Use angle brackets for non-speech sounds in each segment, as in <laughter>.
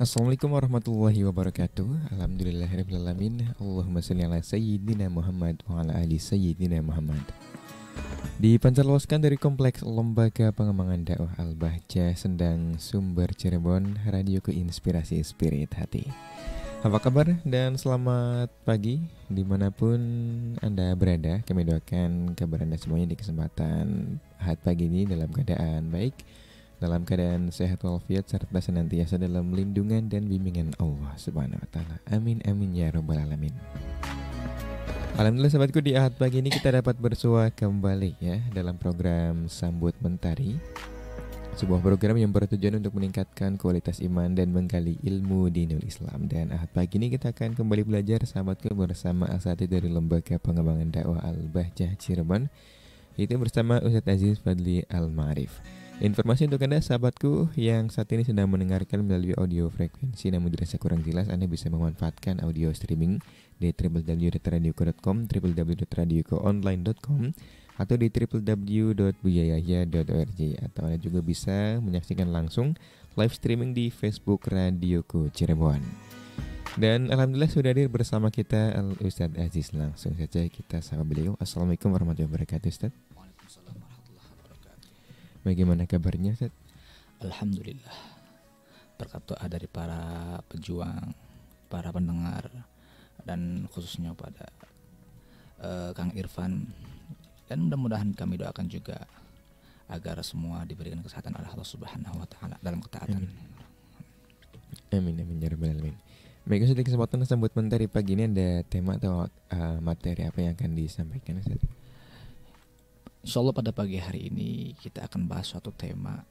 Assalamualaikum warahmatullahi wabarakatuh. Alhamdulillahirrahmanirrahim Allahumma salli ala Sayyidina Muhammad Wa ala ali Sayyidina Muhammad. Dipancarloskan dari Kompleks Lembaga Pengembangan Dakwah Al-Bahja Sendang Sumber Cirebon Radio Keinspirasi Spirit Hati. Apa kabar dan selamat pagi. Di mana pun Anda berada Kami doakan kabar Anda semuanya di kesempatan Had pagi ini dalam keadaan baik dalam keadaan sehat walafiat serta senantiasa dalam lindungan dan bimbingan Allah Subhanahu wa taala. Amin amin ya rabbal alamin. Alhamdulillah sahabatku di Ahad pagi ini kita dapat bersua kembali ya dalam program Sambut Mentari. Sebuah program yang bertujuan untuk meningkatkan kualitas iman dan menggali ilmu dinul Islam Dan Ahad pagi ini kita akan kembali belajar sahabatku bersama asatid dari Lembaga Pengembangan Dakwah Al-Bahjah Cirebon Itu bersama Ustadz Aziz Fadli Al-Ma'arif Informasi untuk Anda sahabatku yang saat ini sedang mendengarkan melalui audio frekuensi namun dirasa kurang jelas Anda bisa memanfaatkan audio streaming di www.radioko.com, www.radiokoonline.com atau di www.buyayahya.org atau Anda juga bisa menyaksikan langsung live streaming di Facebook Radioko Cirebon. Dan Alhamdulillah sudah hadir bersama kita Ustadz Aziz langsung saja kita sama beliau. Assalamualaikum warahmatullahi wabarakatuh Ustadz. Bagaimana kabarnya, Ustaz? Alhamdulillah. Berkat doa dari para pejuang, para pendengar, dan khususnya pada uh, Kang Irfan. Dan mudah-mudahan kami doakan juga agar semua diberikan kesehatan oleh Allah Subhanahu wa taala dalam ketaatan. Amin amin ya rabbal alamin. Baik, Ustaz, di kesempatan sambut mentari pagi ini ada tema atau uh, materi apa yang akan disampaikan, Ustaz? Insya Allah pada pagi hari ini kita akan bahas suatu tema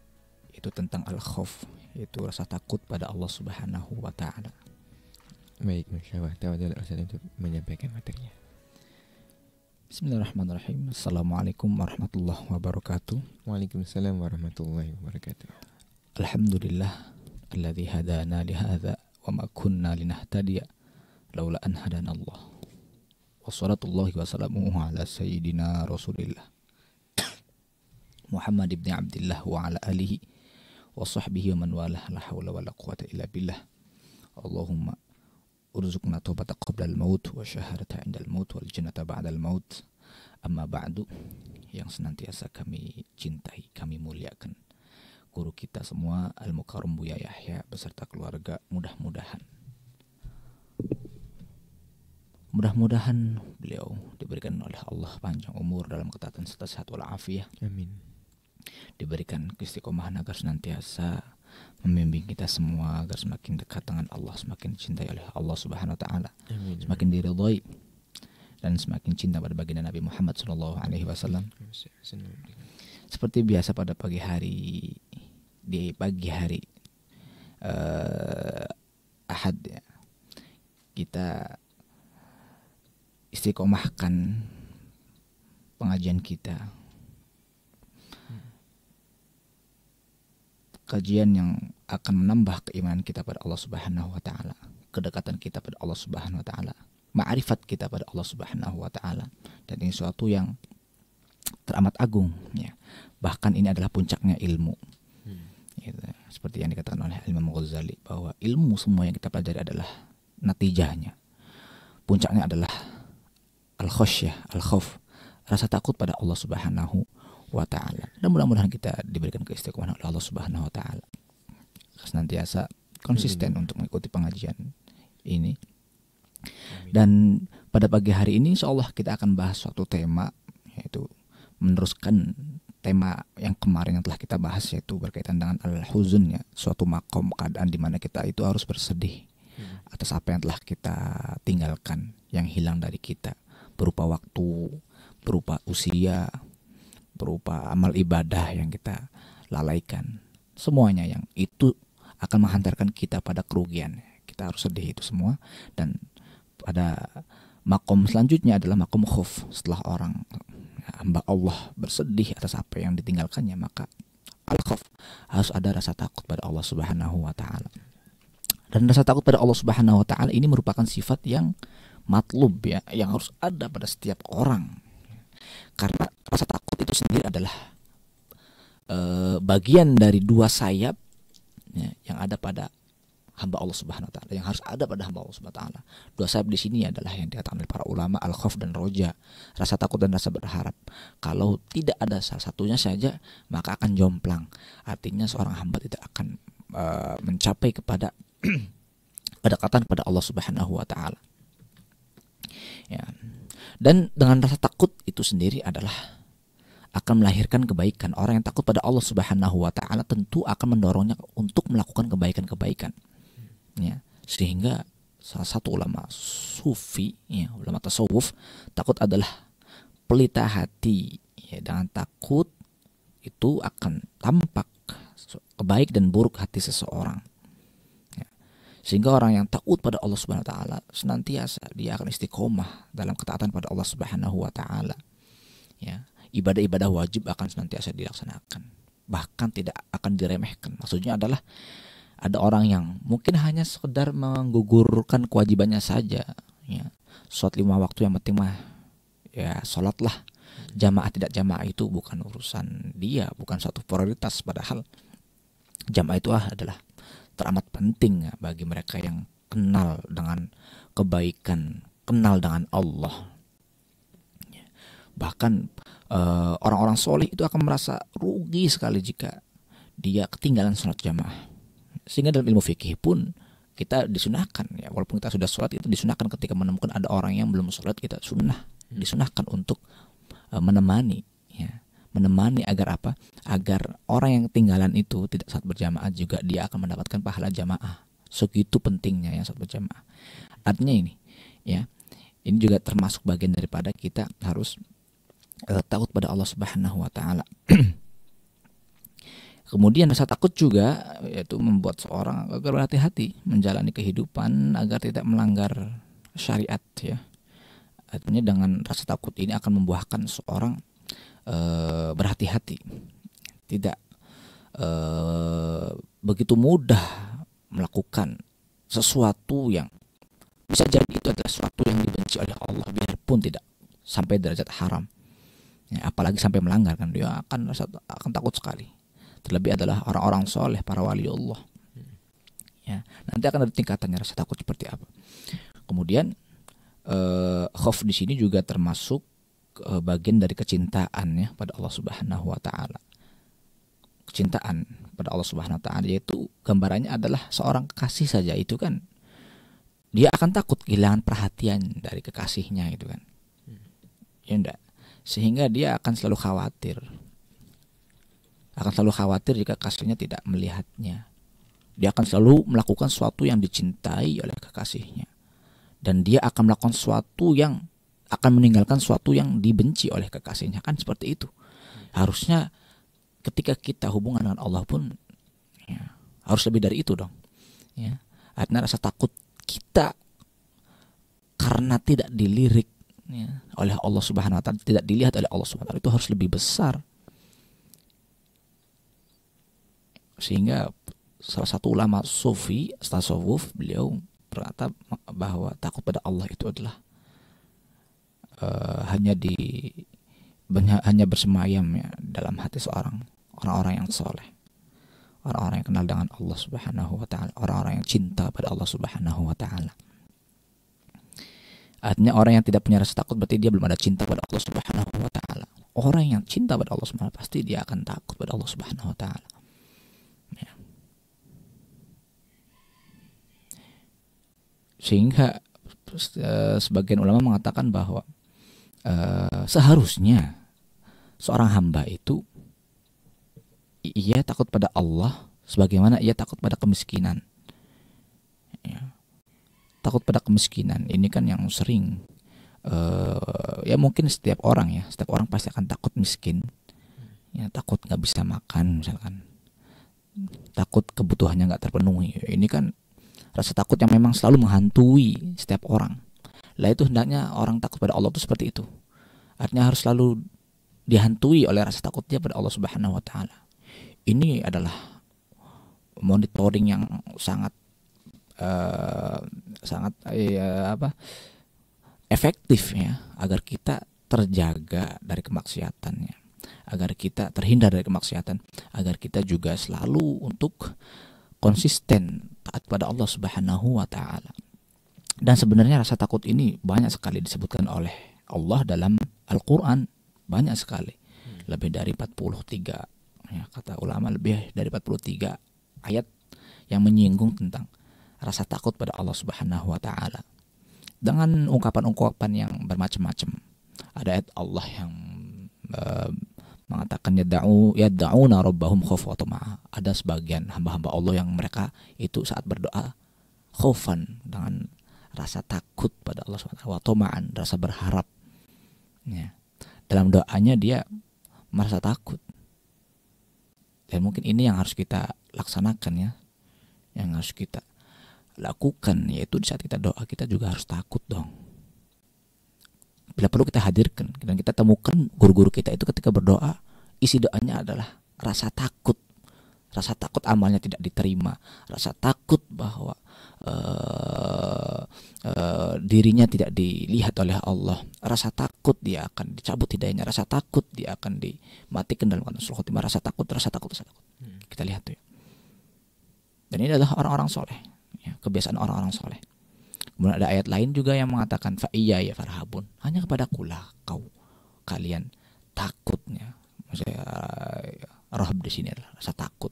itu tentang al-khauf yaitu rasa takut pada Allah Subhanahu wa taala. Baik, Masya Allah. Tawadil Ustaz untuk menyampaikan materinya. Bismillahirrahmanirrahim. Assalamualaikum warahmatullahi wabarakatuh. Waalaikumsalam warahmatullahi wabarakatuh. Alhamdulillah alladzi hadana li hadza wa ma kunna linahtadiya laula an hadana Allah. Wassalamuhu ala sayyidina Rasulillah Muhammad ibn Abdullah wa ala alihi wa sahbihi wa man walah la hawla wa la quwata illa billah. Allahumma urzuqna taubata qabla al-maut wa syahadata inda al-maut wal jannata ba'da al-maut. Amma ba'du yang senantiasa kami cintai kami muliakan guru kita semua Al-Mukarram Buya Yahya beserta keluarga mudah-mudahan. Mudah-mudahan beliau diberikan oleh Allah panjang umur dalam ketaatan serta sehat walafiat. Amin diberikan keistiqomahan agar senantiasa membimbing kita semua agar semakin dekat dengan Allah, semakin dicintai oleh Allah Subhanahu wa taala, semakin diridhoi dan semakin cinta pada baginda Nabi Muhammad sallallahu alaihi wasallam. Seperti biasa pada pagi hari di pagi hari uh, Ahad ya, kita istiqomahkan pengajian kita kajian yang akan menambah keimanan kita pada Allah Subhanahu wa taala, kedekatan kita pada Allah Subhanahu wa taala, ma'rifat kita pada Allah Subhanahu wa taala. Dan ini suatu yang teramat agung ya. Bahkan ini adalah puncaknya ilmu. Hmm. Gitu. Seperti yang dikatakan oleh Imam Ghazali bahwa ilmu semua yang kita pelajari adalah natijahnya. Puncaknya adalah al-khasyah, al-khauf, rasa takut pada Allah Subhanahu wa taala. Dan mudah-mudahan kita diberikan keistiqomahan oleh Allah Subhanahu wa taala. Senantiasa konsisten hmm. untuk mengikuti pengajian ini. Dan pada pagi hari ini insya Allah kita akan bahas suatu tema yaitu meneruskan tema yang kemarin yang telah kita bahas yaitu berkaitan dengan al-huzun ya, suatu makom keadaan di mana kita itu harus bersedih hmm. atas apa yang telah kita tinggalkan yang hilang dari kita berupa waktu, berupa usia, berupa amal ibadah yang kita lalaikan. Semuanya yang itu akan menghantarkan kita pada kerugian. Kita harus sedih itu semua dan pada makom selanjutnya adalah makom khuf setelah orang hamba Allah bersedih atas apa yang ditinggalkannya maka al khuf harus ada rasa takut pada Allah Subhanahu wa taala. Dan rasa takut pada Allah Subhanahu wa taala ini merupakan sifat yang matlub ya yang harus ada pada setiap orang karena rasa takut itu sendiri adalah e, bagian dari dua sayap ya, yang ada pada hamba Allah Subhanahu wa taala yang harus ada pada hamba Allah Subhanahu wa taala. Dua sayap di sini adalah yang dikatakan oleh para ulama al khauf dan roja, rasa takut dan rasa berharap. Kalau tidak ada salah satunya saja maka akan jomplang. Artinya seorang hamba tidak akan uh, mencapai kepada <clears throat> kedekatan kepada Allah Subhanahu wa taala. Ya. Dan dengan rasa takut itu sendiri adalah akan melahirkan kebaikan. Orang yang takut pada Allah Subhanahu wa taala tentu akan mendorongnya untuk melakukan kebaikan-kebaikan. Ya, sehingga salah satu ulama sufi, ya, ulama tasawuf, takut adalah pelita hati. Ya, dengan takut itu akan tampak kebaik dan buruk hati seseorang. Ya. Sehingga orang yang takut pada Allah Subhanahu wa taala senantiasa dia akan istiqomah dalam ketaatan pada Allah Subhanahu wa taala. Ya ibadah-ibadah wajib akan senantiasa dilaksanakan. Bahkan tidak akan diremehkan. Maksudnya adalah ada orang yang mungkin hanya sekedar menggugurkan kewajibannya saja. Ya sholat lima waktu yang penting mah ya sholatlah. Jamaah tidak jamaah itu bukan urusan dia bukan satu prioritas. Padahal jamaah itu adalah teramat penting ya, bagi mereka yang kenal dengan kebaikan kenal dengan Allah. Bahkan eh, orang-orang soleh itu akan merasa rugi sekali jika dia ketinggalan sholat jamaah. Sehingga dalam ilmu fikih pun kita disunahkan ya walaupun kita sudah sholat itu disunahkan ketika menemukan ada orang yang belum sholat kita sunnah disunahkan untuk uh, menemani ya. Menemani agar apa? Agar orang yang ketinggalan itu tidak saat berjamaah juga dia akan mendapatkan pahala jamaah. Segitu pentingnya yang saat berjamaah. Artinya ini ya. Ini juga termasuk bagian daripada kita harus uh, takut pada Allah Subhanahu wa taala. <clears throat> Kemudian rasa takut juga yaitu membuat seorang agar berhati-hati menjalani kehidupan agar tidak melanggar syariat ya. Artinya dengan rasa takut ini akan membuahkan seorang e, berhati-hati, tidak e, begitu mudah melakukan sesuatu yang bisa jadi itu adalah sesuatu yang dibenci oleh Allah biarpun tidak sampai derajat haram ya, apalagi sampai melanggar kan dia akan akan takut sekali. Terlebih adalah orang-orang soleh para wali Allah. Ya nanti akan ada tingkatannya rasa takut seperti apa. Kemudian eh, khauf di sini juga termasuk eh, bagian dari kecintaan ya pada Allah Subhanahu wa taala. Kecintaan pada Allah Subhanahu wa taala yaitu gambarannya adalah seorang kekasih saja itu kan dia akan takut kehilangan perhatian dari kekasihnya itu kan. Ya enggak sehingga dia akan selalu khawatir. Akan selalu khawatir jika kasihnya tidak melihatnya. Dia akan selalu melakukan sesuatu yang dicintai oleh kekasihnya. Dan dia akan melakukan sesuatu yang akan meninggalkan sesuatu yang dibenci oleh kekasihnya. Kan seperti itu. Harusnya ketika kita hubungan dengan Allah pun ya, harus lebih dari itu dong. Ya artinya rasa takut kita karena tidak dilirik ya, oleh Allah Subhanahu wa taala tidak dilihat oleh Allah Subhanahu wa taala itu harus lebih besar. Sehingga salah satu ulama sufi, tasawuf, beliau berkata bahwa takut pada Allah itu adalah uh, hanya di hanya bersemayam ya dalam hati seorang orang-orang yang soleh. Orang-orang yang kenal dengan Allah Subhanahu wa taala orang-orang yang cinta pada Allah Subhanahu wa taala Artinya orang yang tidak punya rasa takut berarti dia belum ada cinta pada Allah Subhanahu wa taala. Orang yang cinta pada Allah Subhanahu pasti dia akan takut pada Allah Subhanahu wa taala. Ya. Sehingga uh, sebagian ulama mengatakan bahwa uh, seharusnya seorang hamba itu ia takut pada Allah sebagaimana ia takut pada kemiskinan takut pada kemiskinan. Ini kan yang sering uh, ya mungkin setiap orang ya. Setiap orang pasti akan takut miskin. Ya takut nggak bisa makan misalkan. Takut kebutuhannya nggak terpenuhi. Ini kan rasa takut yang memang selalu menghantui setiap orang. Lah itu hendaknya orang takut pada Allah itu seperti itu. Artinya harus selalu dihantui oleh rasa takutnya pada Allah Subhanahu Wa Taala. Ini adalah monitoring yang sangat uh, sangat ya, apa efektif ya agar kita terjaga dari kemaksiatannya agar kita terhindar dari kemaksiatan agar kita juga selalu untuk konsisten taat pada Allah Subhanahu wa taala. Dan sebenarnya rasa takut ini banyak sekali disebutkan oleh Allah dalam Al-Qur'an, banyak sekali. Lebih dari 43 ya, kata ulama lebih dari 43 ayat yang menyinggung tentang rasa takut pada Allah Subhanahu wa taala. Dengan ungkapan-ungkapan yang bermacam-macam. Ada ayat Allah yang uh, mengatakan yad'u yad'una rabbahum khaufa wa Ada sebagian hamba-hamba Allah yang mereka itu saat berdoa khaufan dengan rasa takut pada Allah SWT wa toma'an rasa berharap ya. dalam doanya dia merasa takut dan mungkin ini yang harus kita laksanakan ya yang harus kita lakukan yaitu di saat kita doa kita juga harus takut dong. Bila perlu kita hadirkan dan kita temukan guru-guru kita itu ketika berdoa isi doanya adalah rasa takut. Rasa takut amalnya tidak diterima. Rasa takut bahwa uh, uh, dirinya tidak dilihat oleh Allah. Rasa takut dia akan dicabut hidayahnya. Rasa takut dia akan dimatikan dalam kandang khotimah. Rasa takut rasa takut rasa takut. Hmm. kita lihat tuh ya. dan ini adalah orang-orang soleh ya, kebiasaan orang-orang soleh. Kemudian ada ayat lain juga yang mengatakan iya ya farhabun. Hanya kepada kula kau kalian. Takutnya. Maksudnya rohab di sini adalah rasa takut.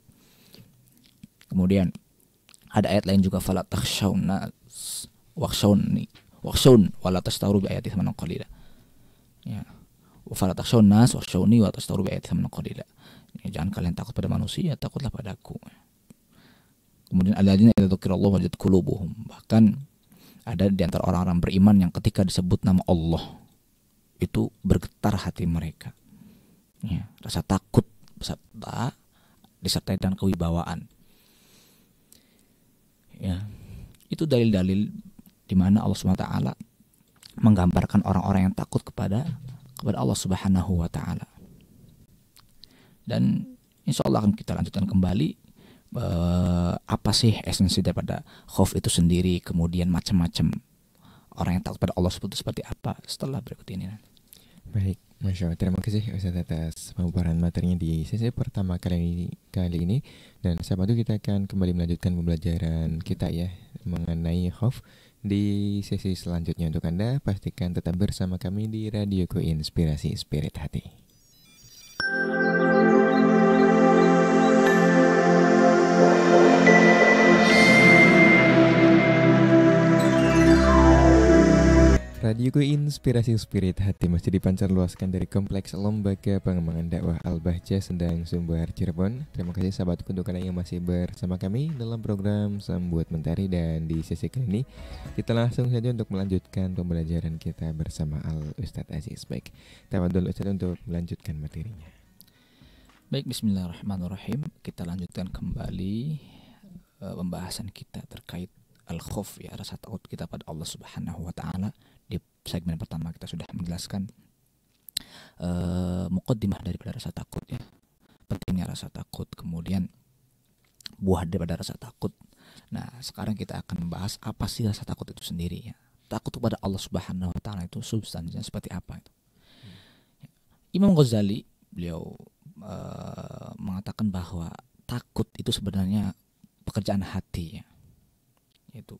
Kemudian ada ayat lain juga fala takhshawna wakhshawni wakhshawn wala tastaru bi ayati thamanan qalila. Ya. Fala takhshawn nas wakhshawni wa tastaru bi ayati thamanan ya, jangan kalian takut pada manusia takutlah padaku kemudian alladzina idza dzukirallahu wajad qulubuhum. Bahkan ada di antara orang-orang beriman yang ketika disebut nama Allah itu bergetar hati mereka. Ya, rasa takut beserta disertai dengan kewibawaan. Ya itu dalil-dalil di mana Allah Subhanahu wa taala menggambarkan orang-orang yang takut kepada kepada Allah Subhanahu wa taala. Dan insya Allah akan kita lanjutkan kembali uh, apa sih esensi daripada khauf itu sendiri, kemudian macam-macam orang yang takut pada Allah seperti apa? Setelah berikut ini. Baik, Masya Allah, terima kasih Ustaz atas pemaparan materinya di sesi pertama kali ini, kali ini. Dan sahabat itu kita akan kembali melanjutkan pembelajaran kita ya mengenai khauf di sesi selanjutnya. Untuk Anda pastikan tetap bersama kami di Radio Ko Inspirasi Spirit Hati. Radioku Inspirasi Spirit Hati masih dipancar luaskan dari Kompleks Lembaga Pengembangan Dakwah Al-Bahja Sendang Sumber Cirebon. Terima kasih sahabat untuk kalian yang masih bersama kami dalam program Sambuat Mentari dan di sesi kali ini kita langsung saja untuk melanjutkan pembelajaran kita bersama Al Ustadz Aziz. Baik, dulu Ustadz untuk melanjutkan materinya. Baik, Bismillahirrahmanirrahim. Kita lanjutkan kembali uh, pembahasan kita terkait al-khauf ya rasa takut kita pada Allah Subhanahu wa taala. Di segmen pertama kita sudah menjelaskan uh, mukaddimah daripada rasa takut ya. Pentingnya rasa takut kemudian buah daripada rasa takut. Nah sekarang kita akan membahas apa sih rasa takut itu sendiri ya. Takut kepada Allah Subhanahu Wa Taala itu substansinya seperti apa itu? Hmm. Imam Ghazali beliau uh, mengatakan bahwa takut itu sebenarnya pekerjaan hati ya itu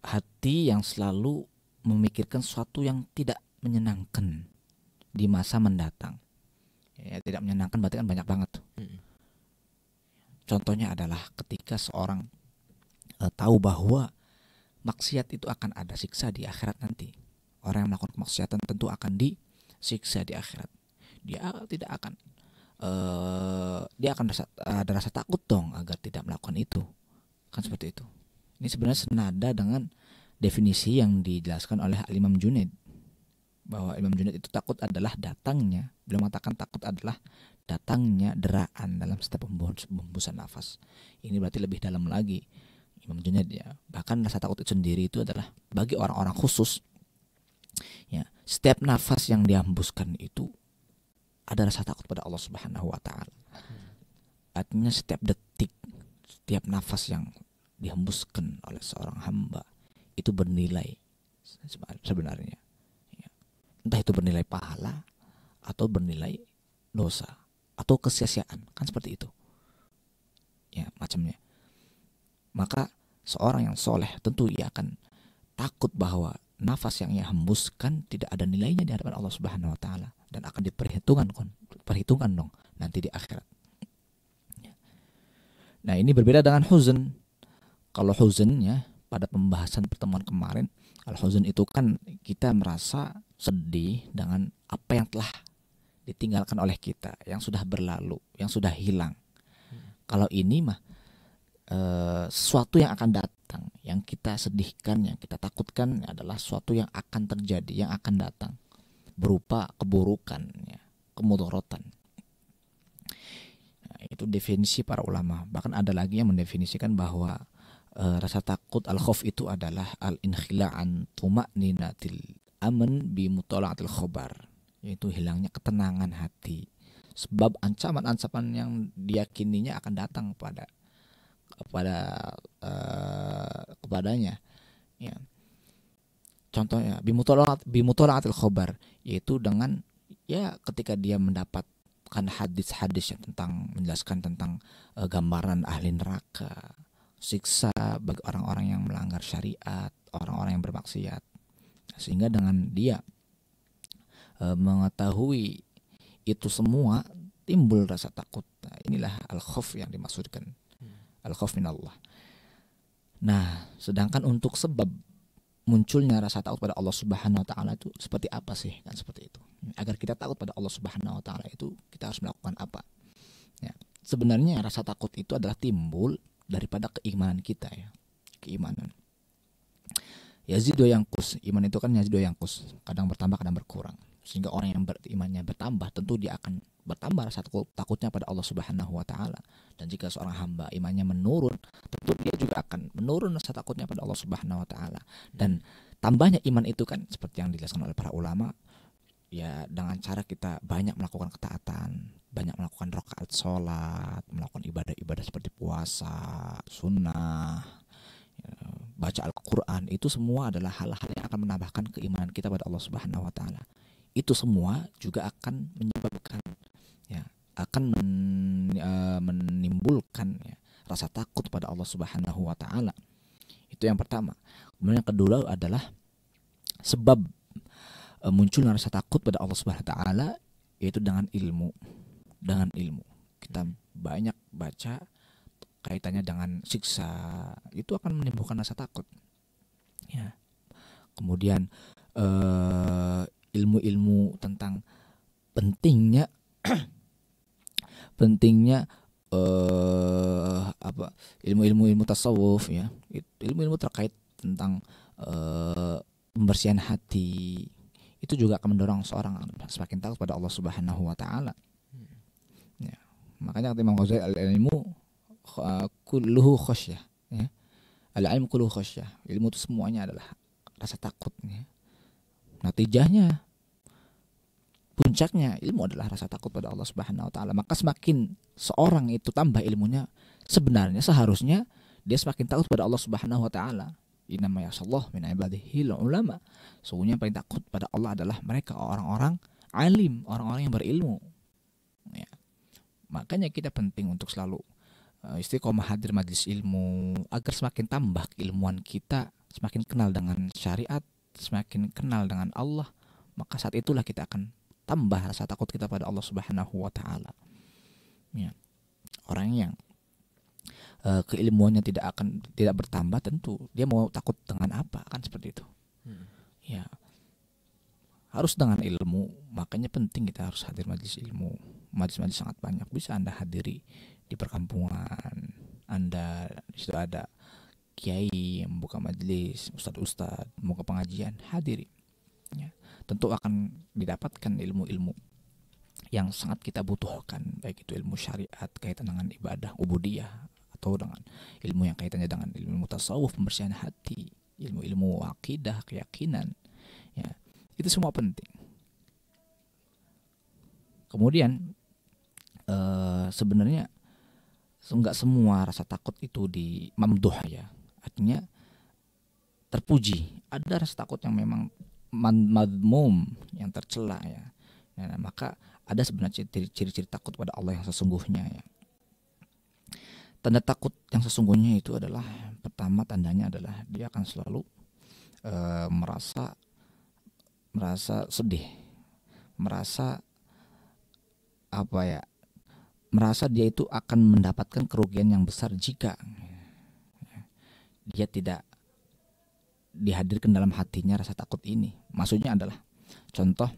hati yang selalu memikirkan sesuatu yang tidak menyenangkan di masa mendatang. Ya, tidak menyenangkan berarti kan banyak banget. Hmm. Contohnya adalah ketika seorang uh, tahu bahwa maksiat itu akan ada siksa di akhirat nanti. Orang yang melakukan kemaksiatan tentu akan disiksa di akhirat. Dia tidak akan uh, dia akan rasa, ada rasa takut dong agar tidak melakukan itu. Kan seperti itu. Ini sebenarnya senada dengan definisi yang dijelaskan oleh Imam Junaid bahwa Imam Junaid itu takut adalah datangnya, beliau mengatakan takut adalah datangnya deraan dalam setiap pembusan nafas. Ini berarti lebih dalam lagi Imam Junaid ya. Bahkan rasa takut itu sendiri itu adalah bagi orang-orang khusus ya, setiap nafas yang dihembuskan itu ada rasa takut pada Allah Subhanahu wa taala. Artinya setiap detik, setiap nafas yang dihembuskan oleh seorang hamba itu bernilai sebenarnya ya. entah itu bernilai pahala atau bernilai dosa atau kesia-siaan kan seperti itu ya macamnya maka seorang yang soleh tentu ia akan takut bahwa nafas yang ia hembuskan tidak ada nilainya di hadapan Allah Subhanahu wa taala dan akan diperhitungkan perhitungan dong nanti di akhirat. Nah, ini berbeda dengan huzn. Kalau huzn ya pada pembahasan pertemuan kemarin, al huzn itu kan kita merasa sedih dengan apa yang telah ditinggalkan oleh kita, yang sudah berlalu, yang sudah hilang. Kalau ini mah e, sesuatu yang akan datang, yang kita sedihkan, yang kita takutkan adalah sesuatu yang akan terjadi, yang akan datang berupa keburukan, ya, kemudorotan. Nah, itu definisi para ulama. Bahkan ada lagi yang mendefinisikan bahwa e, rasa takut al khauf itu adalah al inkhila'an tuma'ninatil aman bi mutala'atil khobar yaitu hilangnya ketenangan hati sebab ancaman-ancaman yang diyakininya akan datang pada kepada uh, kepadanya ya contohnya bimutolaat bimutolaatil khobar yaitu dengan ya ketika dia mendapatkan hadis-hadis yang tentang menjelaskan tentang uh, gambaran ahli neraka siksa bagi orang-orang yang melanggar syariat orang-orang yang bermaksiat. Sehingga dengan dia uh, mengetahui itu semua timbul rasa takut. Nah, inilah al khauf yang dimaksudkan. Al khauf min Allah. Nah, sedangkan untuk sebab munculnya rasa takut pada Allah Subhanahu wa taala itu seperti apa sih? Kan seperti itu. Agar kita takut pada Allah Subhanahu wa taala itu kita harus melakukan apa? Ya. Sebenarnya rasa takut itu adalah timbul daripada keimanan kita ya. Keimanan. Yazidu yang kus, iman itu kan yazidu yang kus, kadang bertambah kadang berkurang. Sehingga orang yang berimannya bertambah tentu dia akan bertambah rasa takutnya pada Allah Subhanahu wa taala. Dan jika seorang hamba imannya menurun, tentu dia juga akan menurun rasa takutnya pada Allah Subhanahu wa taala. Dan tambahnya iman itu kan seperti yang dijelaskan oleh para ulama ya dengan cara kita banyak melakukan ketaatan, banyak melakukan rakaat sholat, melakukan ibadah-ibadah seperti puasa, sunnah, ya, baca Al-Quran, itu semua adalah hal-hal yang akan menambahkan keimanan kita pada Allah Subhanahu Wa Taala. Itu semua juga akan menyebabkan ya akan men, uh, menimbulkan ya, rasa takut pada Allah Subhanahu wa taala. Itu yang pertama. Kemudian yang kedua adalah sebab uh, munculnya rasa takut pada Allah Subhanahu wa taala yaitu dengan ilmu. Dengan ilmu. Kita banyak baca kaitannya dengan siksa itu akan menimbulkan rasa takut. Ya. Kemudian uh, ilmu-ilmu tentang pentingnya <clears throat> pentingnya uh, apa ilmu-ilmu ilmu tasawuf ya ilmu-ilmu terkait tentang uh, pembersihan hati itu juga akan mendorong seorang semakin takut pada Allah Subhanahu wa taala. Ya. Makanya kata Imam Ghazali al-ilmu kulluhu khasyah ya. Al-ilmu kulluhu khasyah. Ilmu itu semuanya adalah rasa takut ya. Natijahnya puncaknya ilmu adalah rasa takut pada Allah Subhanahu wa taala. Maka semakin seorang itu tambah ilmunya, sebenarnya seharusnya dia semakin takut pada Allah Subhanahu wa taala. Inama yasallah min ibadihi ulama. Sungguhnya paling takut pada Allah adalah mereka orang-orang alim, orang-orang yang berilmu. Ya. Makanya kita penting untuk selalu uh, istiqomah hadir majlis ilmu agar semakin tambah keilmuan kita, semakin kenal dengan syariat, semakin kenal dengan Allah, maka saat itulah kita akan tambah rasa takut kita pada Allah Subhanahu wa taala. Ya. Orang yang uh, keilmuannya tidak akan tidak bertambah tentu dia mau takut dengan apa kan seperti itu. Hmm. Ya. Harus dengan ilmu, makanya penting kita harus hadir majlis ilmu. Majlis-majlis sangat banyak bisa Anda hadiri di perkampungan. Anda di situ ada kiai yang membuka majlis, ustadz-ustadz, membuka pengajian, hadiri. Ya tentu akan didapatkan ilmu-ilmu yang sangat kita butuhkan baik itu ilmu syariat kaitan dengan ibadah ubudiyah atau dengan ilmu yang kaitannya dengan ilmu tasawuf pembersihan hati ilmu-ilmu akidah keyakinan. Ya itu semua penting. Kemudian uh, sebenarnya enggak semua rasa takut itu di mamduh ya artinya terpuji ada rasa takut yang memang madmum yang tercela ya. ya maka ada sebenarnya ciri-ciri takut pada Allah yang sesungguhnya ya. tanda takut yang sesungguhnya itu adalah pertama tandanya adalah dia akan selalu e, merasa merasa sedih, merasa apa ya, merasa dia itu akan mendapatkan kerugian yang besar jika dia tidak dihadirkan dalam hatinya rasa takut ini. Maksudnya adalah contoh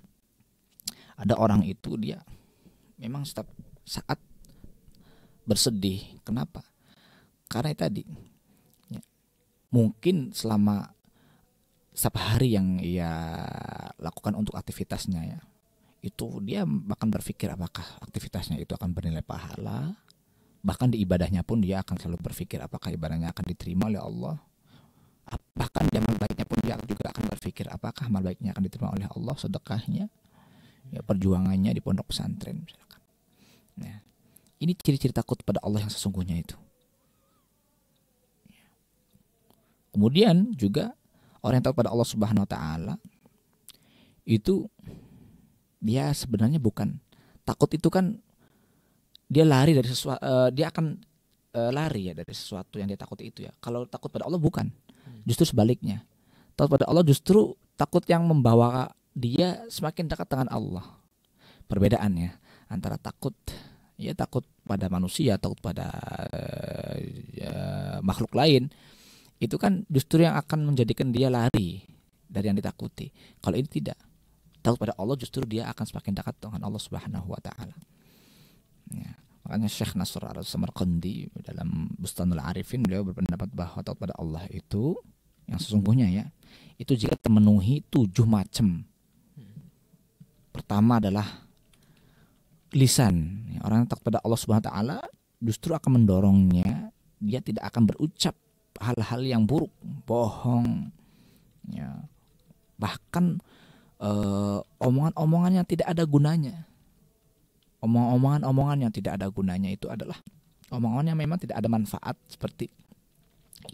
ada orang itu dia memang setiap saat bersedih. Kenapa? Karena tadi ya, mungkin selama setiap hari yang ia lakukan untuk aktivitasnya ya itu dia bahkan berpikir apakah aktivitasnya itu akan bernilai pahala bahkan di ibadahnya pun dia akan selalu berpikir apakah ibadahnya akan diterima oleh Allah. Bahkan di amal baiknya pun dia juga akan berpikir apakah amal baiknya akan diterima oleh Allah sedekahnya. Ya perjuangannya di pondok pesantren misalkan. Nah ini ciri-ciri takut pada Allah yang sesungguhnya itu. Kemudian juga orang yang takut pada Allah Subhanahu Wa Taala itu dia sebenarnya bukan takut itu kan dia lari dari sesuatu uh, dia akan uh, lari ya dari sesuatu yang dia takut itu ya kalau takut pada Allah bukan Justru sebaliknya. Takut pada Allah justru takut yang membawa dia semakin dekat dengan Allah. Perbedaannya antara takut ya takut pada manusia, takut pada ya, makhluk lain itu kan justru yang akan menjadikan dia lari dari yang ditakuti. Kalau ini tidak. Takut pada Allah justru dia akan semakin dekat dengan Allah Subhanahu wa taala. Ya. Makanya Syekh Nasr al-Samarqandi dalam Bustanul Arifin beliau berpendapat bahwa takut pada Allah itu yang sesungguhnya ya itu jika termenuhi tujuh macam. Pertama adalah lisan. Orang yang takut pada Allah Subhanahu wa taala justru akan mendorongnya dia tidak akan berucap hal-hal yang buruk, bohong. Ya. Bahkan uh, omongan-omongan yang tidak ada gunanya Omong-omongan-omongan yang tidak ada gunanya itu adalah omongan yang memang tidak ada manfaat seperti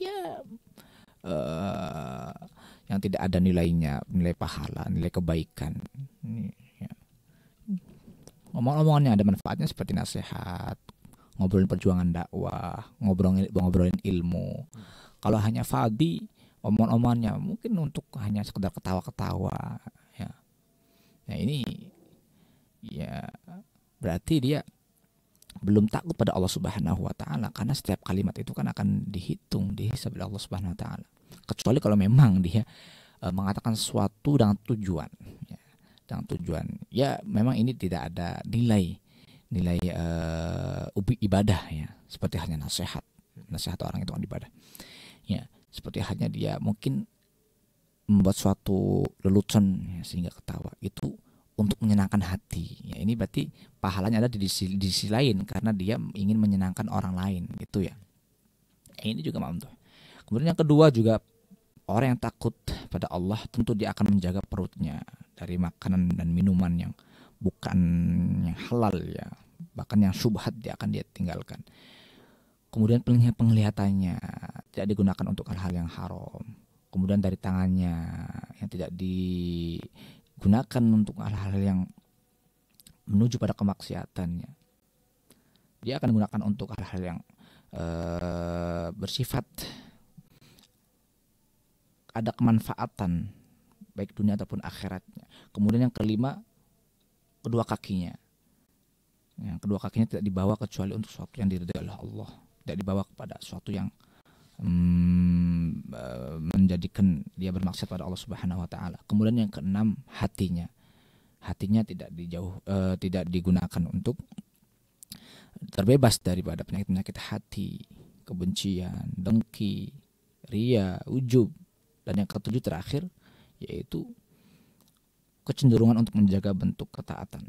ya uh, yang tidak ada nilainya, nilai pahala, nilai kebaikan. Ya. Omong-omongan yang ada manfaatnya seperti nasihat, ngobrolin perjuangan dakwah, ngobrolin ngobrolin ilmu. Kalau hanya fadi, omong-omongannya mungkin untuk hanya sekedar ketawa-ketawa ya. Nah, ini ya berarti dia belum takut pada Allah Subhanahu wa taala karena setiap kalimat itu kan akan dihitung dihisab oleh Allah Subhanahu wa taala. Kecuali kalau memang dia e, mengatakan sesuatu dengan tujuan ya, dengan tujuan. Ya memang ini tidak ada nilai nilai e, ibadah ya. Seperti hanya nasihat. Nasihat orang itu kan ibadah. Ya seperti hanya dia mungkin membuat suatu lelucon ya, sehingga ketawa. Itu untuk menyenangkan hati. Ya, ini berarti pahalanya ada di sisi, di sisi lain karena dia ingin menyenangkan orang lain gitu ya. Ini juga mampu. Kemudian yang kedua juga orang yang takut pada Allah tentu dia akan menjaga perutnya dari makanan dan minuman yang bukan yang halal ya, bahkan yang subhat dia akan dia tinggalkan. Kemudian penglihatannya tidak digunakan untuk hal-hal yang haram. Kemudian dari tangannya yang tidak di gunakan untuk hal-hal yang menuju pada kemaksiatannya. Dia akan gunakan untuk hal-hal yang uh, bersifat ada kemanfaatan baik dunia ataupun akhiratnya. Kemudian yang kelima kedua kakinya. Yang kedua kakinya tidak dibawa kecuali untuk sesuatu yang diridhoi oleh Allah, tidak dibawa kepada sesuatu yang Hmm, eh, menjadikan dia bermaksud pada Allah Subhanahu wa taala. Kemudian yang keenam hatinya. Hatinya tidak dijauh uh, tidak digunakan untuk terbebas daripada penyakit-penyakit hati, kebencian, dengki, ria, ujub dan yang ketujuh terakhir yaitu kecenderungan untuk menjaga bentuk ketaatan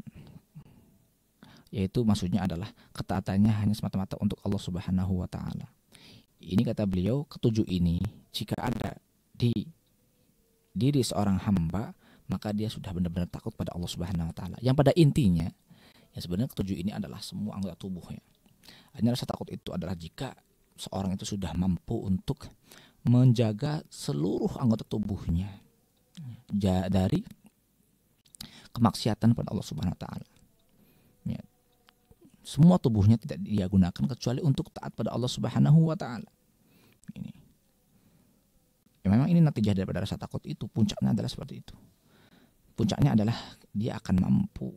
yaitu maksudnya adalah ketaatannya hanya semata-mata untuk Allah Subhanahu wa taala ini kata beliau, ketujuh ini jika ada di diri seorang hamba, maka dia sudah benar-benar takut pada Allah Subhanahu wa taala. Yang pada intinya, ya sebenarnya ketujuh ini adalah semua anggota tubuhnya. Hanya rasa takut itu adalah jika seorang itu sudah mampu untuk menjaga seluruh anggota tubuhnya dari kemaksiatan pada Allah Subhanahu wa taala. Semua tubuhnya tidak dia gunakan kecuali untuk taat pada Allah Subhanahu wa taala. Ini. Ya memang ini natijah daripada rasa takut itu, puncaknya adalah seperti itu. Puncaknya adalah dia akan mampu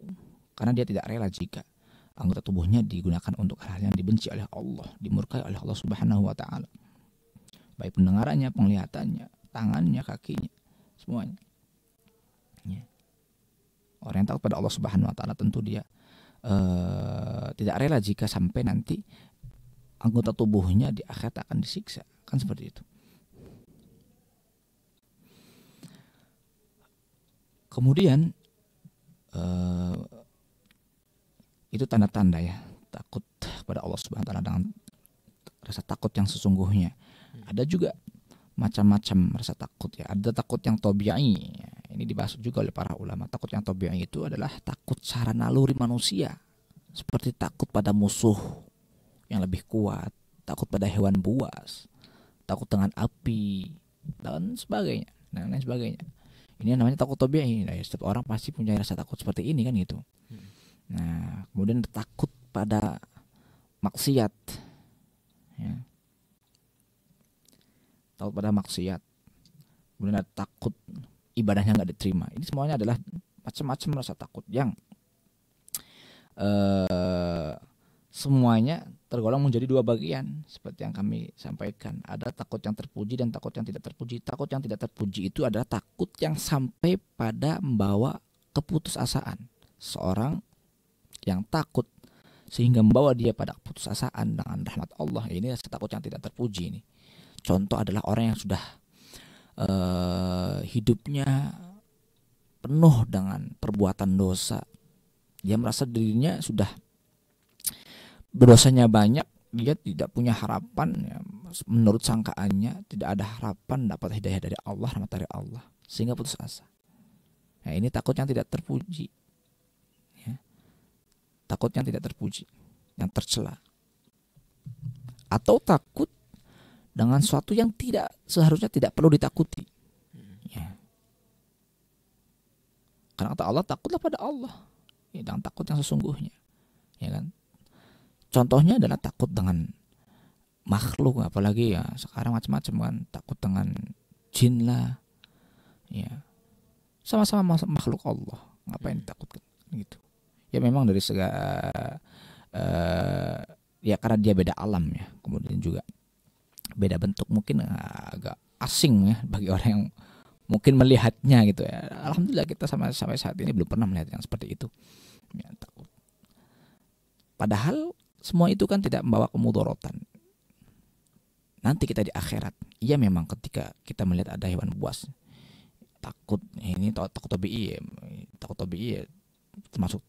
karena dia tidak rela jika anggota tubuhnya digunakan untuk hal-hal yang dibenci oleh Allah, dimurkai oleh Allah Subhanahu wa taala. Baik pendengarannya, penglihatannya, tangannya, kakinya, semuanya. Ya. Orang yang takut pada Allah Subhanahu wa taala tentu dia uh, tidak rela jika sampai nanti anggota tubuhnya di akhirat akan disiksa. Kan seperti itu. Kemudian uh, itu tanda-tanda ya takut pada Allah Subhanahu wa taala dengan rasa takut yang sesungguhnya. Hmm. Ada juga macam-macam rasa takut ya. Ada takut yang tobiai. Ini dibahas juga oleh para ulama. Takut yang itu adalah takut secara naluri manusia. Seperti takut pada musuh yang lebih kuat, takut pada hewan buas, takut dengan api dan sebagainya. Dan lain sebagainya. Ini namanya takut tobiai. Nah, ya, setiap orang pasti punya rasa takut seperti ini kan gitu. Hmm. Nah, kemudian takut pada maksiat. Ya takut pada maksiat kemudian ada takut ibadahnya nggak diterima. Ini semuanya adalah macam-macam rasa takut yang uh, semuanya tergolong menjadi dua bagian. Seperti yang kami sampaikan ada takut yang terpuji dan takut yang tidak terpuji. Takut yang tidak terpuji itu adalah takut yang sampai pada membawa keputusasaan. Seorang yang takut sehingga membawa dia pada keputusasaan dengan rahmat Allah. Ini rasa takut yang tidak terpuji ini. Contoh adalah orang yang sudah uh, hidupnya penuh dengan perbuatan dosa. Dia merasa dirinya sudah berdosanya banyak, dia tidak punya harapan ya, menurut sangkaannya tidak ada harapan dapat hidayah dari Allah, rahmat dari Allah sehingga putus asa. Nah, ini takut yang tidak terpuji. Ya. Takut yang tidak terpuji, yang tercela. Atau takut dengan sesuatu yang tidak seharusnya tidak perlu ditakuti. Ya. Karena kata Allah takutlah pada Allah. Ya, jangan takut yang sesungguhnya. Ya kan? Contohnya adalah takut dengan makhluk apalagi ya sekarang macam-macam kan takut dengan jin lah ya sama-sama makhluk Allah ngapain takut gitu ya memang dari segala uh, ya karena dia beda alam ya kemudian juga beda bentuk mungkin agak asing ya bagi orang yang mungkin melihatnya gitu ya. Alhamdulillah kita sama sampai saat ini belum pernah melihat yang seperti itu. Ya, takut. Padahal semua itu kan tidak membawa kemudorotan. Nanti kita di akhirat, iya memang ketika kita melihat ada hewan buas, takut ini takut tobi takut tobi termasuk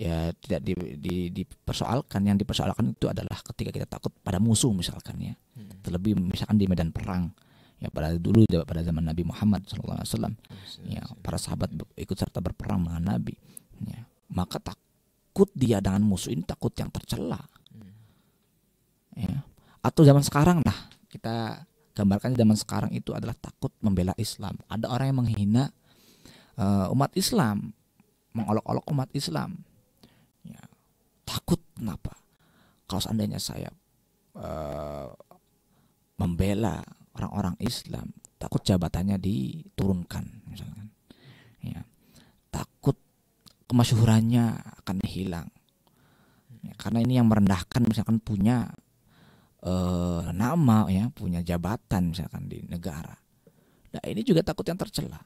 ya tidak di, di, dipersoalkan. Yang dipersoalkan itu adalah ketika kita takut pada musuh misalkan ya. Hmm. terlebih misalkan di medan perang. Ya pada dulu pada zaman Nabi Muhammad SAW ya para sahabat ikut serta berperang dengan Nabi. Ya maka takut dia dengan musuh ini takut yang tercela. Hmm. ya atau zaman sekarang lah kita gambarkan zaman sekarang itu adalah takut membela Islam. Ada orang yang menghina uh, umat Islam mengolok-olok umat Islam takut kenapa? Kalau seandainya saya uh, membela orang-orang Islam takut jabatannya diturunkan misalkan. Ya. Takut kemasyurannya akan hilang. Ya, karena ini yang merendahkan misalkan punya uh, nama ya punya jabatan misalkan di negara. Nah ini juga takut yang tercela.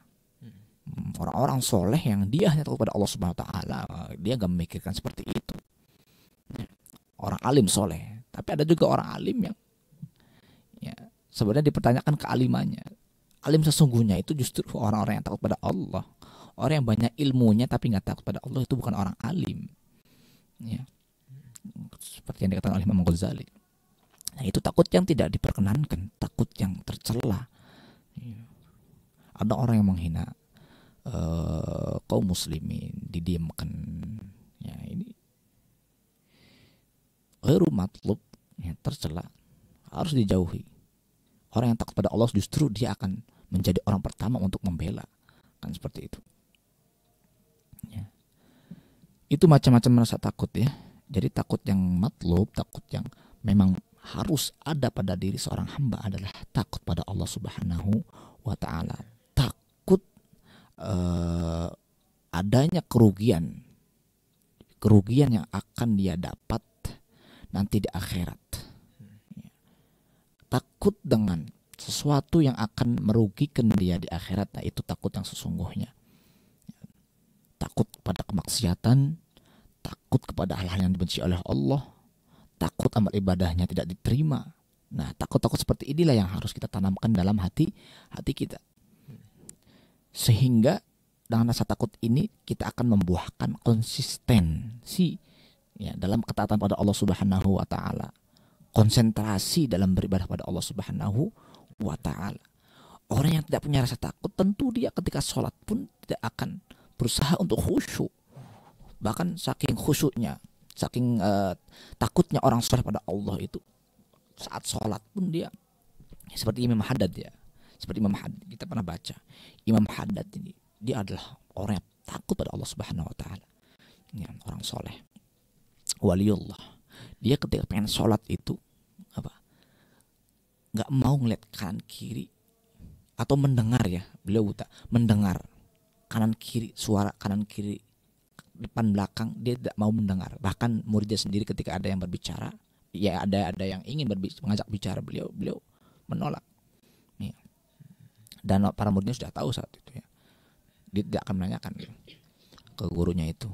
Hmm, orang-orang soleh yang dia hanya takut pada Allah Subhanahu Wa Taala dia gak memikirkan seperti itu orang alim soleh. Tapi ada juga orang alim yang ya sebenarnya dipertanyakan kealimannya. Alim sesungguhnya itu justru orang-orang yang takut pada Allah. Orang yang banyak ilmunya tapi nggak takut pada Allah itu bukan orang alim. Ya. Seperti yang dikatakan oleh Imam Ghazali. Nah itu takut yang tidak diperkenankan takut yang tercela. Ya. ada orang yang menghina uh, kaum muslimin didiamkan ya ini ghairu matlub ya, tercela harus dijauhi orang yang takut pada Allah justru dia akan menjadi orang pertama untuk membela kan seperti itu ya. itu macam-macam rasa takut ya Jadi takut yang matlub, takut yang memang harus ada pada diri seorang hamba adalah takut pada Allah Subhanahu wa taala. Takut uh, adanya kerugian. Kerugian yang akan dia dapat nanti di akhirat. Takut dengan sesuatu yang akan merugikan dia di akhirat, nah itu takut yang sesungguhnya. Takut pada kemaksiatan, takut kepada hal-hal yang dibenci oleh Allah, takut amal ibadahnya tidak diterima. Nah, takut-takut seperti inilah yang harus kita tanamkan dalam hati hati kita. Sehingga dengan rasa takut ini kita akan membuahkan konsistensi ya dalam ketaatan pada Allah Subhanahu wa taala. Konsentrasi dalam beribadah pada Allah Subhanahu wa taala. Orang yang tidak punya rasa takut tentu dia ketika sholat pun tidak akan berusaha untuk khusyuk. Bahkan saking khusyuknya, saking uh, takutnya orang sholat pada Allah itu saat sholat pun dia seperti Imam Haddad ya. Seperti Imam Haddad kita pernah baca. Imam Haddad ini dia adalah orang yang takut pada Allah Subhanahu wa taala. Ini orang soleh. Waliullah. Dia ketika pengen sholat itu nggak mau ngeliat kanan kiri atau mendengar ya beliau tak mendengar kanan kiri suara kanan kiri depan belakang dia tidak mau mendengar bahkan muridnya sendiri ketika ada yang berbicara ya ada ada yang ingin berbicara, mengajak bicara beliau beliau menolak ya. dan para muridnya sudah tahu saat itu ya dia tidak akan menanyakan ya, ke gurunya itu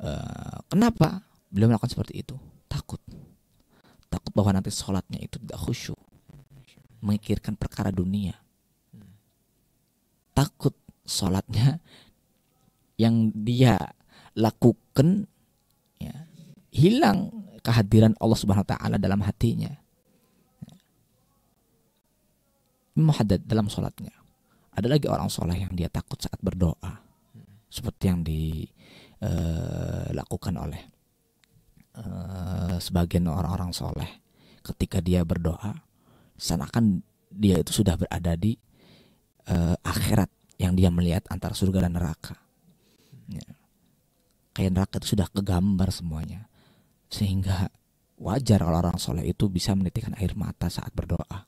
uh, kenapa beliau melakukan seperti itu takut takut bahwa nanti sholatnya itu tidak khusyuk memikirkan perkara dunia takut sholatnya yang dia lakukan ya, hilang kehadiran Allah Subhanahu wa taala dalam hatinya. Muhaddad dalam sholatnya. Ada lagi orang sholat yang dia takut saat berdoa. Seperti yang dilakukan uh, oleh Eh, sebagian orang-orang soleh. Ketika dia berdoa seakan dia itu sudah berada di uh, akhirat yang dia melihat antara surga dan neraka. Ya. kayak neraka itu sudah kegambar semuanya. Sehingga wajar kalau orang soleh itu bisa menitikkan air mata saat berdoa.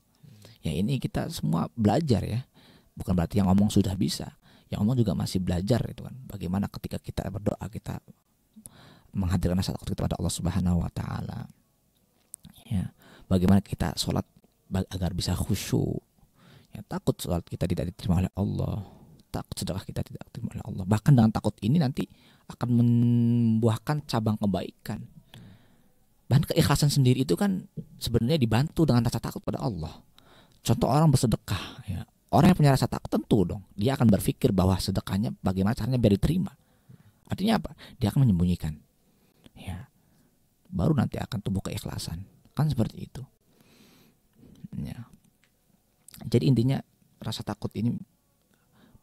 Ya ini kita semua belajar ya. Bukan berarti yang ngomong sudah bisa yang ngomong juga masih belajar itu kan bagaimana ketika kita berdoa kita menghadirkan rasa takut kita pada Allah Subhanahu wa taala. Ya. Bagaimana kita sholat agar bisa khusyuk. Ya, takut sholat kita tidak diterima oleh Allah. Takut sedekah kita tidak diterima oleh Allah. Bahkan dengan takut ini nanti akan membuahkan cabang kebaikan. Bahkan keikhlasan sendiri itu kan sebenarnya dibantu dengan rasa takut pada Allah. Contoh orang bersedekah, ya. Orang yang punya rasa takut tentu dong, dia akan berpikir bahwa sedekahnya bagaimana caranya biar diterima. Artinya apa? Dia akan menyembunyikan. Ya. Baru nanti akan tumbuh keikhlasan. Kan seperti itu. Ya. Jadi intinya rasa takut ini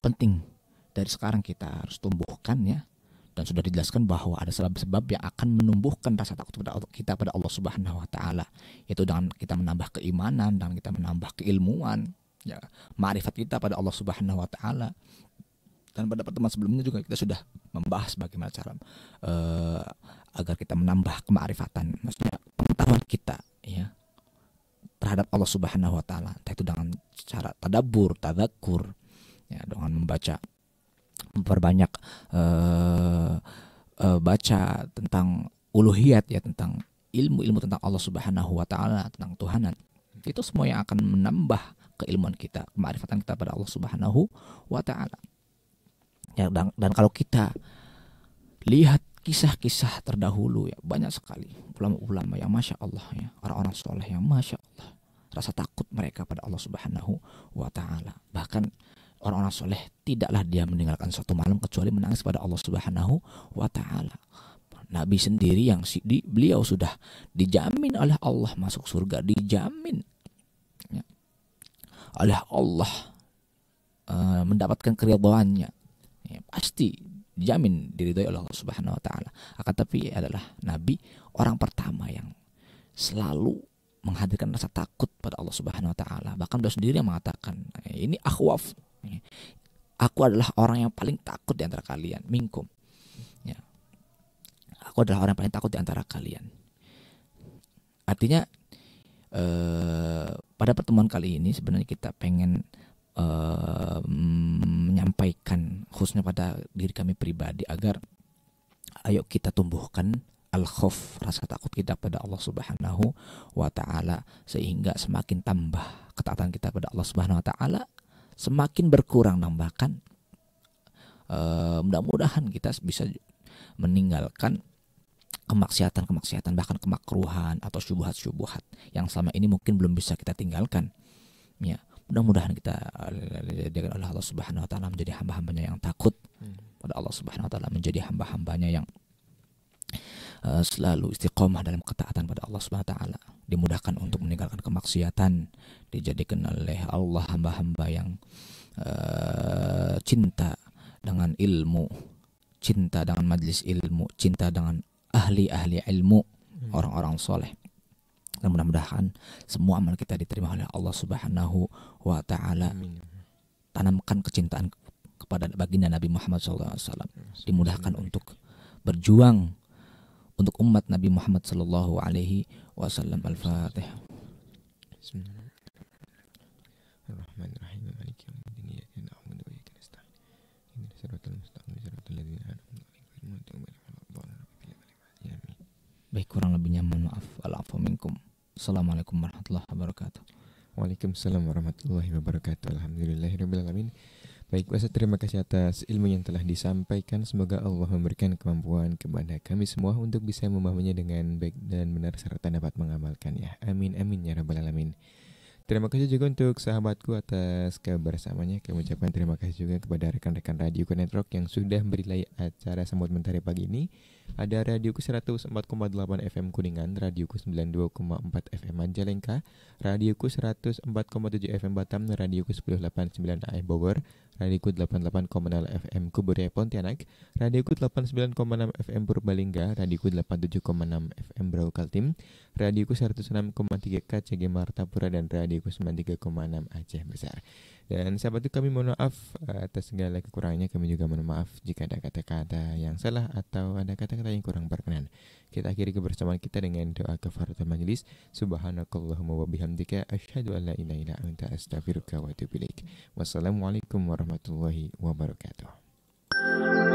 penting. Dari sekarang kita harus tumbuhkan ya. Dan sudah dijelaskan bahwa ada sebab-sebab yang akan menumbuhkan rasa takut pada kita pada Allah Subhanahu wa taala yaitu dengan kita menambah keimanan dan kita menambah keilmuan ya marifat kita pada Allah Subhanahu wa taala. Dan pada pertemuan sebelumnya juga kita sudah membahas bagaimana cara uh, agar kita menambah kemarifatan maksudnya pengetahuan kita ya terhadap Allah Subhanahu wa taala. Itu dengan cara tadabur, tadakur ya dengan membaca memperbanyak uh, uh, baca tentang uluhiyat ya tentang ilmu-ilmu tentang Allah Subhanahu wa taala tentang Tuhanan. Itu semua yang akan menambah keilmuan kita, kemarifatan kita pada Allah Subhanahu wa taala. Ya, dan, dan kalau kita lihat kisah-kisah terdahulu ya banyak sekali ulama-ulama yang masya Allah ya orang-orang soleh yang masya Allah rasa takut mereka pada Allah Subhanahu wa taala bahkan orang-orang soleh tidaklah dia meninggalkan suatu malam kecuali menangis pada Allah Subhanahu wa taala Nabi sendiri yang di, beliau sudah dijamin oleh Allah masuk surga dijamin oleh Allah uh, mendapatkan keridhaannya ya, pasti dijamin diridhoi oleh Allah Subhanahu wa taala. Akan tapi adalah nabi orang pertama yang selalu menghadirkan rasa takut pada Allah Subhanahu wa taala. Bahkan beliau sendiri yang mengatakan, ini akhwaf. Aku adalah orang yang paling takut di antara kalian, minkum. Ya. Aku adalah orang yang paling takut di antara kalian. Artinya eh, pada pertemuan kali ini sebenarnya kita pengen eh, menyampaikan khususnya pada diri kami pribadi agar ayo kita tumbuhkan al khuf rasa takut kita pada Allah Subhanahu wa taala sehingga semakin tambah ketaatan kita pada Allah Subhanahu wa taala semakin berkurang nambahkan uh, mudah-mudahan kita bisa meninggalkan kemaksiatan-kemaksiatan bahkan kemakruhan atau syubhat-syubhat yang selama ini mungkin belum bisa kita tinggalkan. Ya mudah-mudahan kita dengan oleh Allah Subhanahu wa taala menjadi hamba-hambanya yang takut. Hmm. pada Allah Subhanahu wa taala menjadi hamba-hambanya yang uh, selalu istiqomah dalam ketaatan pada Allah Subhanahu wa taala. Dimudahkan untuk meninggalkan kemaksiatan. Dijadikan oleh Allah hamba-hamba yang uh, cinta dengan ilmu. Cinta dengan majlis ilmu. Cinta dengan ahli-ahli ilmu, hmm. orang-orang soleh. Dan mudah-mudahan semua amal kita diterima oleh Allah Subhanahu wa taala. Tanamkan kecintaan kepada baginda Nabi Muhammad SAW. Dimudahkan untuk berjuang untuk umat Nabi Muhammad Sallallahu Alaihi Wasallam. Al-Fatihah. Bismillahirrahmanirrahim. Baik kurang lebihnya mohon maaf. Assalamualaikum warahmatullahi wabarakatuh. Waalaikumsalam warahmatullahi wabarakatuh. Alhamdulillahirrahmanirrahim. Baik, Ustaz terima kasih atas ilmu yang telah disampaikan. Semoga Allah memberikan kemampuan kepada kami semua untuk bisa memahaminya dengan baik dan benar serta dapat mengamalkannya. Amin amin ya rabbal alamin. Terima kasih juga untuk sahabatku atas kebersamanya. Kami ucapkan terima kasih juga kepada rekan-rekan Radio Network yang sudah beri acara Sambut Mentari pagi ini. Ada Radioku 104,8 FM Kuningan, Radioku 92,4 FM Majalengka, Radioku 104,7 FM Batam, Radioku 1089 AM Bogor, Radioku 88,0 FM Kuburaya Pontianak, Radioku 89,6 FM Purbalingga, Radioku 87,6 FM Brau Kaltim, Radioku 106,3 KCG Martapura dan Radioku 93,6 Aceh Besar. Dan sahabat itu kami mohon maaf atas segala kekurangannya. Kami juga mohon maaf jika ada kata-kata yang salah atau ada kata-kata yang kurang berkenan. Kita akhiri kebersamaan kita dengan doa kafaratul majlis. Subhanakallahumma wa bihamdika asyhadu an la ilaha illa anta astaghfiruka wa atubu. Wassalamualaikum warahmatullahi wabarakatuh.